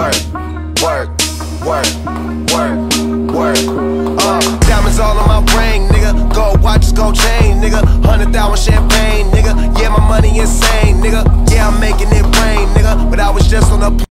work, work, work, work, work. Uh, diamonds all on my brain, nigga. Gold watches, gold chain, nigga. Hundred thousand champagne, nigga. Yeah, my money insane, nigga. Yeah, I'm making it rain, nigga. But I was just on the.